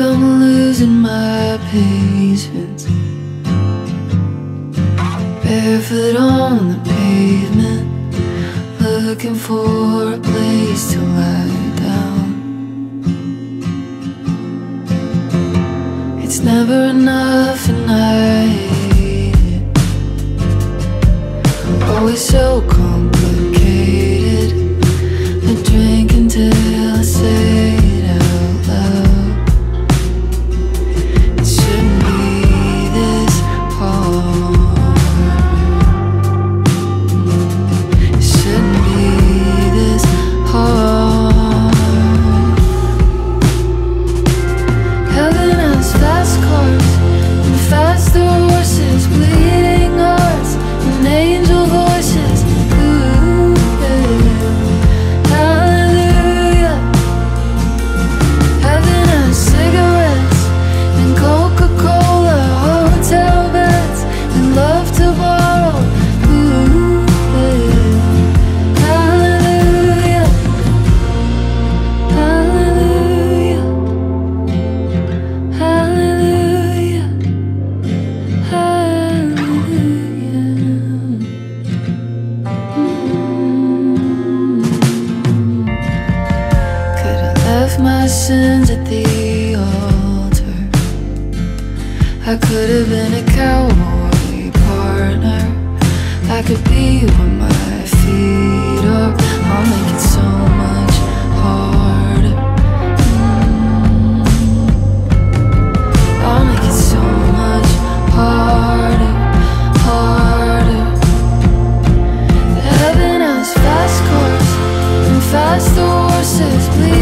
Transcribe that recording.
I'm losing my patience. Barefoot on the pavement Looking for a place to lie down. It's never enough and I hate it. Always so complicated. Left my sins at the altar. I could have been a cowboy partner. I could be where my feet are. I'll make it so much harder. Mm. I'll make it so much harder, harder. The heaven has fast cars and fast horses. Please.